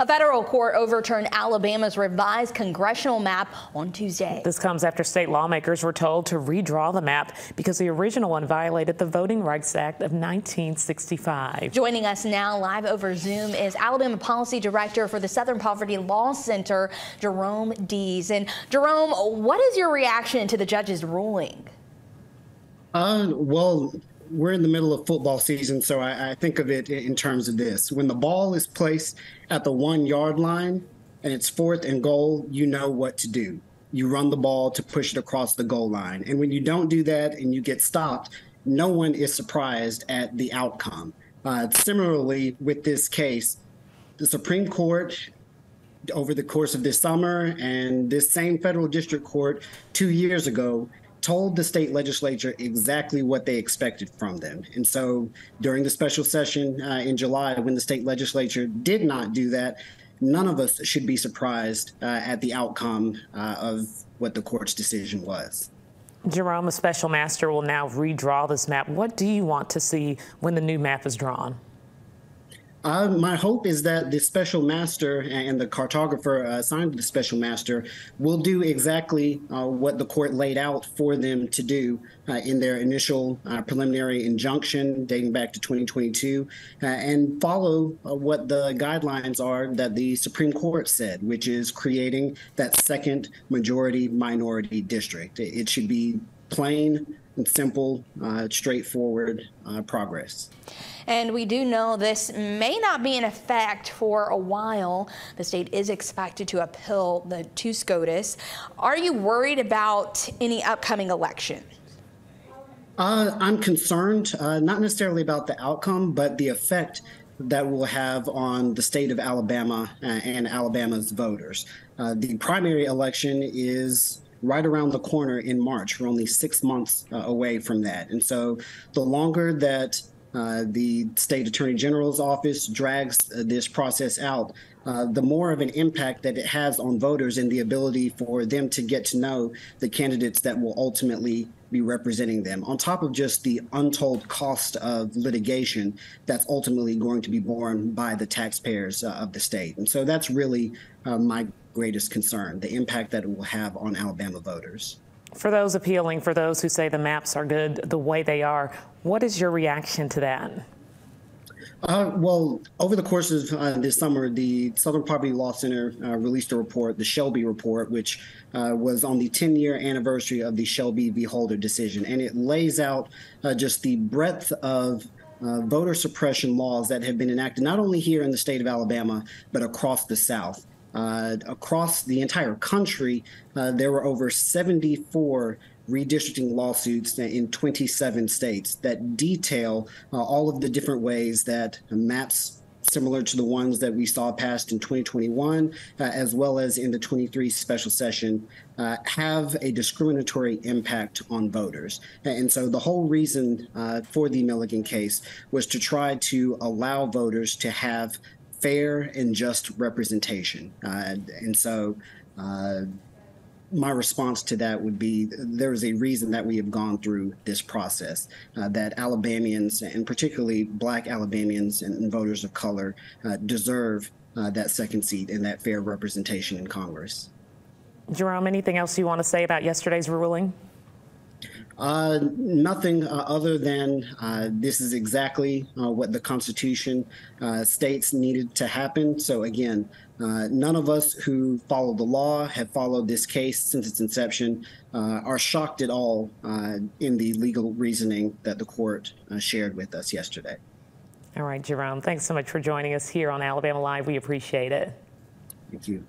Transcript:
A federal court overturned Alabama's revised congressional map on Tuesday. This comes after state lawmakers were told to redraw the map because the original one violated the Voting Rights Act of 1965. Joining us now live over Zoom is Alabama Policy Director for the Southern Poverty Law Center, Jerome Dees. And Jerome, what is your reaction to the judge's ruling? Uh, well, we're in the middle of football season, so I, I, think of it in terms of this. When the ball is placed at the one yard line and it's fourth and goal, you know what to do. You run the ball to push it across the goal line. And when you don't do that and you get stopped, no one is surprised at the outcome. Uh, similarly, with this case, the Supreme Court over the course of this summer and this same federal district court two years ago told the state legislature exactly what they expected from them. And so during the special session uh, in July, when the state legislature did not do that, none of us should be surprised uh, at the outcome uh, of what the court's decision was. Jerome, a special master will now redraw this map. What do you want to see when the new map is drawn? Uh, my hope is that the special master and the cartographer uh, assigned to the special master will do exactly uh, what the court laid out for them to do uh, in their initial uh, preliminary injunction dating back to 2022 uh, and follow what the guidelines are that the Supreme Court said, which is creating that second majority minority district. It should be plain and simple, straightforward progress. And we do know this may not be in effect for a while. The state is expected to appeal the to SCOTUS. Are you worried about any upcoming election? Uh, I'm concerned, uh, not necessarily about the outcome, but the effect that will have on the state of Alabama uh, and Alabama's voters. Uh, the primary election is right around the corner in March. We're only six months uh, away from that. And so the longer that uh, the state attorney general's office drags uh, this process out, uh, the more of an impact that it has on voters and the ability for them to get to know the candidates that will ultimately be representing them, on top of just the untold cost of litigation that's ultimately going to be borne by the taxpayers uh, of the state. And so that's really uh, my greatest concern the impact that it will have on Alabama voters. For those appealing, for those who say the maps are good the way they are, what is your reaction to that? Uh, well, over the course of uh, this summer, the Southern Poverty Law Center uh, released a report, the Shelby Report, which uh, was on the 10 year anniversary of the Shelby v. Holder decision. And it lays out uh, just the breadth of uh, voter suppression laws that have been enacted not only here in the state of Alabama, but across the South. Uh, across the entire country, uh, there were over 74 redistricting lawsuits in 27 states that detail uh, all of the different ways that maps similar to the ones that we saw passed in 2021, uh, as well as in the 23 special session, uh, have a discriminatory impact on voters. And so the whole reason uh, for the Milligan case was to try to allow voters to have fair and just representation. Uh, and so uh, my response to that would be there is a reason that we have gone through this process, uh, that Alabamians, and particularly Black Alabamians and, and voters of color, uh, deserve uh, that second seat and that fair representation in Congress. Jerome, anything else you want to say about yesterday's ruling? Uh, nothing uh, other than uh, this is exactly uh, what the Constitution uh, states needed to happen. So, again, uh, none of us who follow the law have followed this case since its inception are shocked at all in the legal reasoning that the court shared with us yesterday. All right, Jerome, thanks so much for joining us here on Alabama Live. We appreciate it. Thank you.